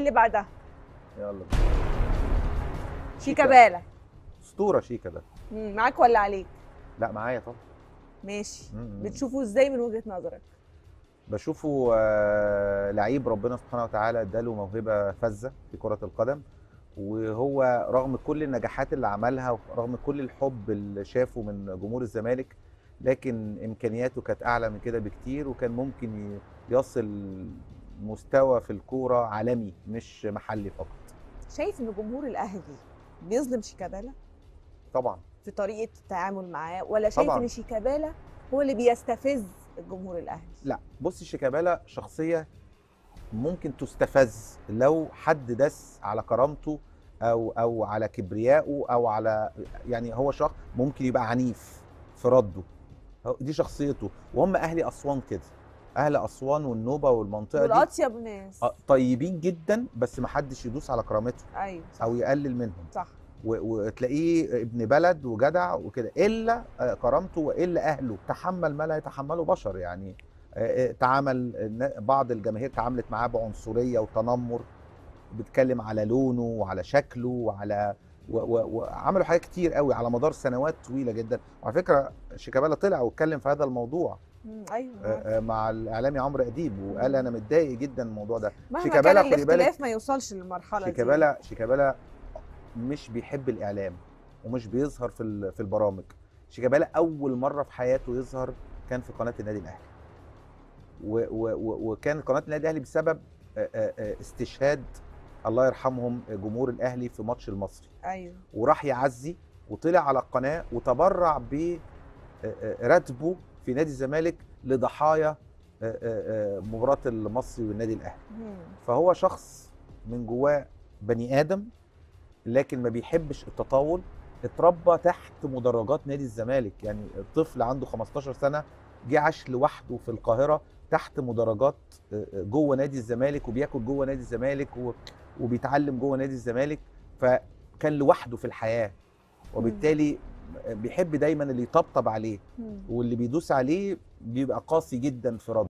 اللي بعدها. يلا. بينا. شيكابالا أسطورة شيكا ده. معاك ولا عليك؟ لا معايا طبعا. ماشي. مم. بتشوفه إزاي من وجهة نظرك؟ بشوفه آه، لعيب ربنا سبحانه وتعالى اداله موهبة فذة في كرة القدم وهو رغم كل النجاحات اللي عملها ورغم كل الحب اللي شافه من جمهور الزمالك لكن إمكانياته كانت أعلى من كده بكتير وكان ممكن يصل مستوى في الكورة عالمي مش محلي فقط. شايف إن جمهور الأهلي بيظلم شيكابالا؟ طبعا. في طريقة التعامل معاه ولا شايف طبعاً. إن شيكابالا هو اللي بيستفز الجمهور الأهلي؟ لا بص شيكابالا شخصية ممكن تستفز لو حد داس على كرامته أو أو على كبريائه أو على يعني هو شخص ممكن يبقى عنيف في رده. دي شخصيته. وهم أهل أسوان كده. أهل أسوان والنوبة والمنطقة دي. والأطيب ناس. آه، طيبين جدا بس ما حدش يدوس على كرامته أيوه صح. أو يقلل منهم. صح. وتلاقيه ابن بلد وجدع وكده إلا آه، كرامته وإلا أهله. تحمل ما لا يتحمله بشر يعني. آه، تعامل بعض الجماهير تعاملت معاه بعنصرية وتنمر. بيتكلم على لونه وعلى شكله وعلى وعملوا حاجات كتير قوي على مدار سنوات طويلة جدا. وعلى فكرة شيكابالا طلع واتكلم في هذا الموضوع. أيوه. آه، آه، مع الإعلامي عمرو أديب وقال أنا متضايق جدا من الموضوع ده. شيكابالا كان خدي بالك الاختلاف ما يوصلش للمرحلة دي. شيكابالا شيكابالا مش بيحب الإعلام ومش بيظهر في في البرامج. شيكابالا أول مرة في حياته يظهر كان في قناة النادي الأهلي. وكان قناة النادي الأهلي بسبب آه، استشهاد الله يرحمهم جمهور الأهلي في ماتش المصري. أيوه. وراح يعزي وطلع على القناة وتبرع براتبه في نادي الزمالك لضحايا آه، آه، آه، مباراة المصري والنادي الأهلي. فهو شخص من جواه بني آدم لكن ما بيحبش التطاول اتربى تحت مدرجات نادي الزمالك. يعني الطفل عنده 15 سنة جه عاش لوحده في القاهرة تحت مدرجات آه، آه، جوه نادي الزمالك وبياكل جوه نادي الزمالك وبيتعلم جوه نادي الزمالك فكان لوحده في الحياة. وبالتالي بيحب دايما اللي يطبطب عليه. واللي بيدوس عليه بيبقى قاسي جدا في رده